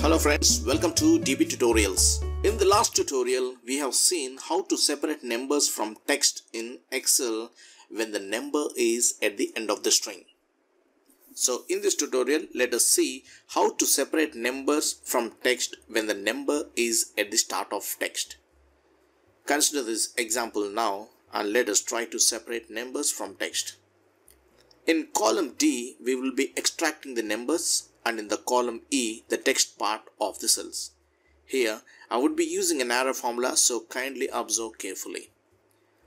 Hello friends, welcome to DP Tutorials. In the last tutorial, we have seen how to separate numbers from text in Excel when the number is at the end of the string. So in this tutorial, let us see how to separate numbers from text when the number is at the start of text. Consider this example now and let us try to separate numbers from text. In column D, we will be extracting the numbers and in the column E, the text part of the cells. Here, I would be using an array formula so kindly observe carefully.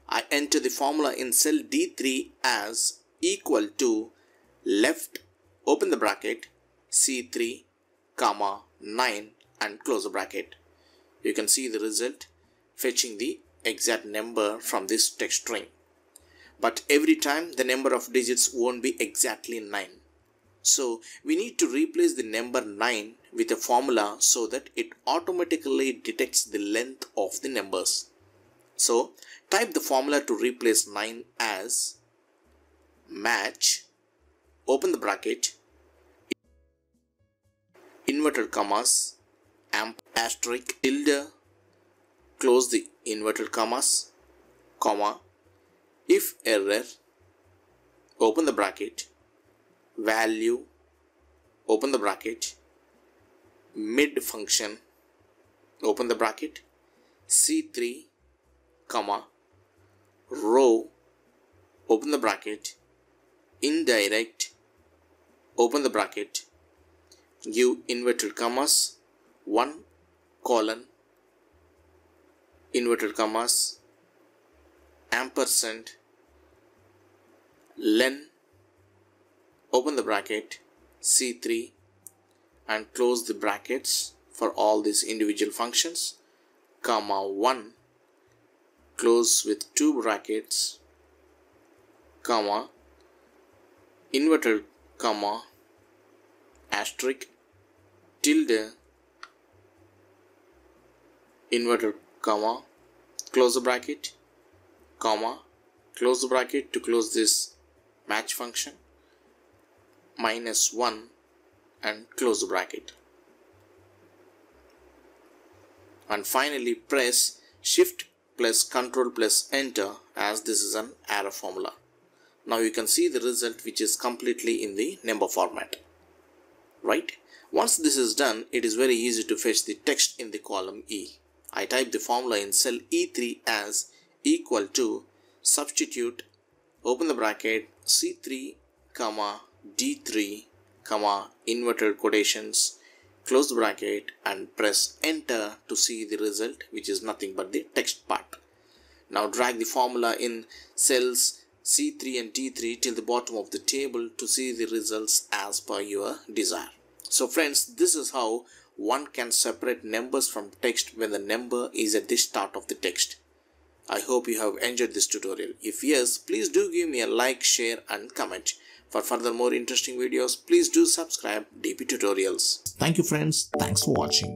I enter the formula in cell D3 as equal to left open the bracket C3 comma 9 and close the bracket. You can see the result fetching the exact number from this text string. But every time the number of digits won't be exactly 9. So we need to replace the number 9 with a formula so that it automatically detects the length of the numbers. So type the formula to replace 9 as match open the bracket inverted commas amp asterisk tilde close the inverted commas comma if error open the bracket value open the bracket mid function open the bracket c3 comma row open the bracket indirect open the bracket give inverted commas 1 colon inverted commas ampersand len open the bracket C3 and close the brackets for all these individual functions. Comma 1 close with two brackets. Comma inverted comma asterisk tilde inverted comma close the bracket comma close the bracket to close this match function minus 1 and close the bracket. And finally press shift plus control plus enter as this is an array formula. Now you can see the result which is completely in the number format. Right? Once this is done it is very easy to fetch the text in the column E. I type the formula in cell E3 as equal to substitute open the bracket C3 comma D3 comma inverted quotations close bracket and press enter to see the result which is nothing but the text part. Now drag the formula in cells C3 and D3 till the bottom of the table to see the results as per your desire. So friends this is how one can separate numbers from text when the number is at the start of the text. I hope you have enjoyed this tutorial. If yes, please do give me a like, share and comment. For further more interesting videos, please do subscribe DP Tutorials. Thank you friends. Thanks for watching.